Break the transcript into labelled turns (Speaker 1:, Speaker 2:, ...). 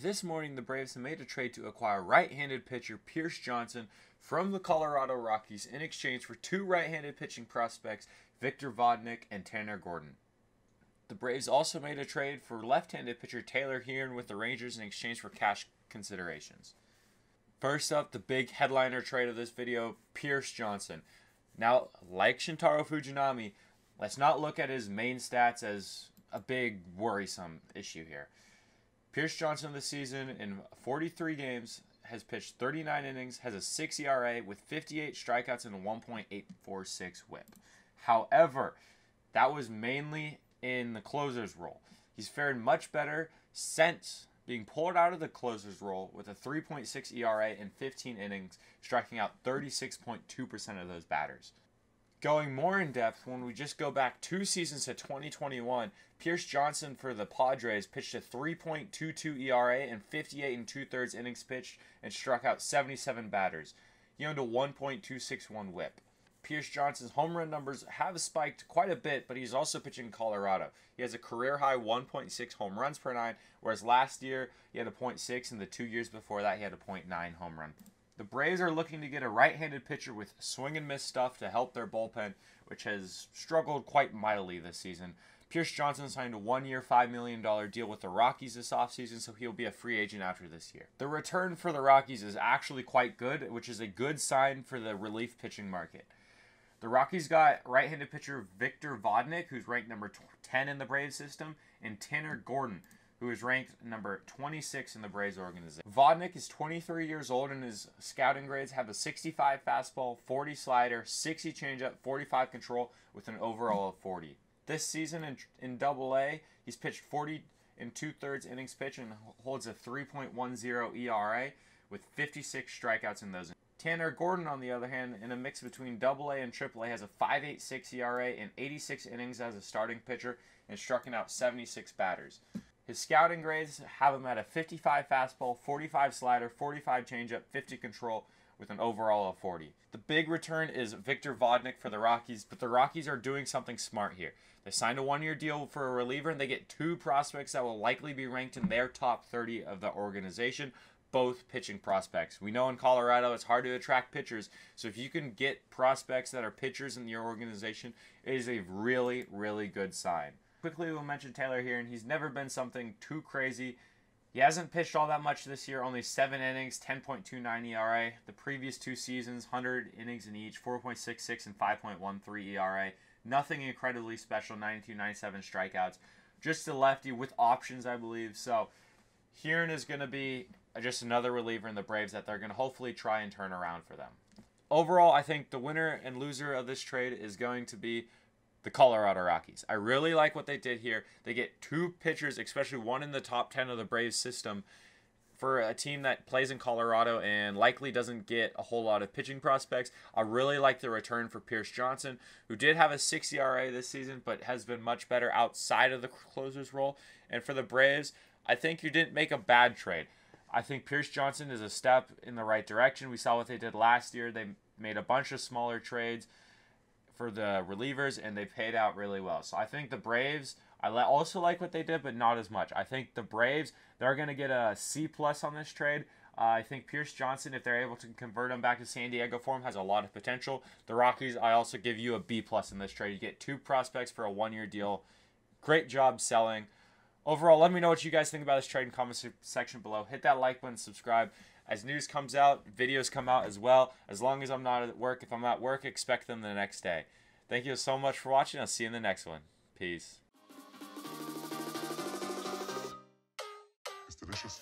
Speaker 1: This morning, the Braves have made a trade to acquire right handed pitcher Pierce Johnson from the Colorado Rockies in exchange for two right handed pitching prospects, Victor Vodnik and Tanner Gordon. The Braves also made a trade for left handed pitcher Taylor Hearn with the Rangers in exchange for cash considerations. First up, the big headliner trade of this video Pierce Johnson. Now, like Shintaro Fujinami, let's not look at his main stats as a big worrisome issue here. Pierce Johnson this season in 43 games has pitched 39 innings, has a 6 ERA with 58 strikeouts and a 1.846 whip. However, that was mainly in the closer's role. He's fared much better since being pulled out of the closer's role with a 3.6 ERA in 15 innings, striking out 36.2% of those batters. Going more in depth, when we just go back two seasons to 2021, Pierce Johnson for the Padres pitched a 3.22 ERA and 58 and two thirds innings pitched and struck out 77 batters. He owned a 1.261 whip. Pierce Johnson's home run numbers have spiked quite a bit, but he's also pitching in Colorado. He has a career high 1.6 home runs per nine, whereas last year he had a 0.6, and the two years before that he had a 0.9 home run. The Braves are looking to get a right handed pitcher with swing and miss stuff to help their bullpen, which has struggled quite mightily this season. Pierce Johnson signed a one year, $5 million deal with the Rockies this offseason, so he'll be a free agent after this year. The return for the Rockies is actually quite good, which is a good sign for the relief pitching market. The Rockies got right handed pitcher Victor Vodnik, who's ranked number 10 in the Braves system, and Tanner Gordon, who is ranked number 26 in the Braves organization. Vodnik is 23 years old and his scouting grades have a 65 fastball, 40 slider, 60 changeup, 45 control with an overall of 40. This season in, in Double A, he's pitched 40 and two thirds innings pitched and holds a 3.10 ERA with 56 strikeouts in those. Tanner Gordon, on the other hand, in a mix between Double A and Triple A, has a 5.86 ERA in 86 innings as a starting pitcher and striking out 76 batters. His scouting grades have him at a 55 fastball, 45 slider, 45 changeup, 50 control, with an overall of 40. The big return is Victor Vodnik for the Rockies, but the Rockies are doing something smart here. They signed a one year deal for a reliever, and they get two prospects that will likely be ranked in their top 30 of the organization, both pitching prospects. We know in Colorado it's hard to attract pitchers, so if you can get prospects that are pitchers in your organization, it is a really, really good sign. Quickly, we'll mention Taylor Hearn, and he's never been something too crazy. He hasn't pitched all that much this year, only seven innings, 10.29 ERA. The previous two seasons, 100 innings in each, 4.66 and 5.13 ERA. Nothing incredibly special, 92, 97 strikeouts. Just a lefty with options, I believe. So, Hearn is going to be just another reliever in the Braves that they're going to hopefully try and turn around for them. Overall, I think the winner and loser of this trade is going to be the Colorado Rockies. I really like what they did here. They get two pitchers, especially one in the top 10 of the Braves system, for a team that plays in Colorado and likely doesn't get a whole lot of pitching prospects. I really like the return for Pierce Johnson, who did have a 6 ERA this season, but has been much better outside of the closer's role. And for the Braves, I think you didn't make a bad trade. I think Pierce Johnson is a step in the right direction. We saw what they did last year. They made a bunch of smaller trades for the relievers, and they paid out really well. So I think the Braves. I also like what they did, but not as much. I think the Braves they're going to get a C plus on this trade. Uh, I think Pierce Johnson, if they're able to convert him back to San Diego for him, has a lot of potential. The Rockies, I also give you a B plus in this trade. You get two prospects for a one year deal. Great job selling. Overall, let me know what you guys think about this trade in comment section below. Hit that like button, subscribe. As news comes out, videos come out as well. As long as I'm not at work, if I'm at work, expect them the next day. Thank you so much for watching. I'll see you in the next one. Peace. It's delicious.